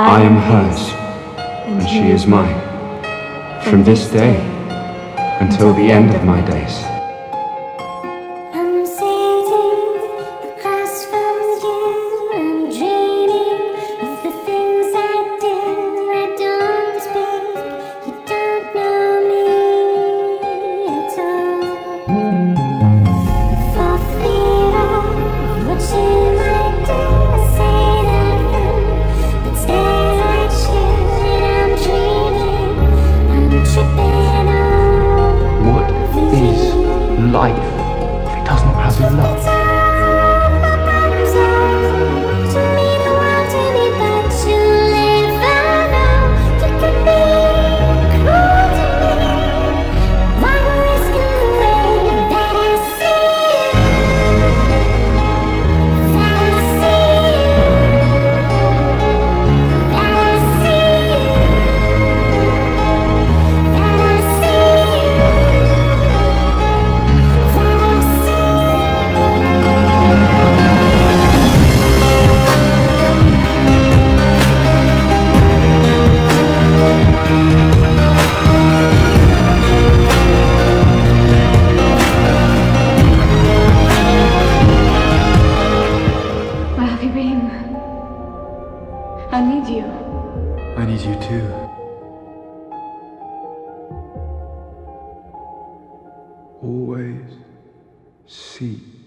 I am hers, and she is mine, from this day until the end of my days. life if it does not have love? I need you. I need you too. Always seek.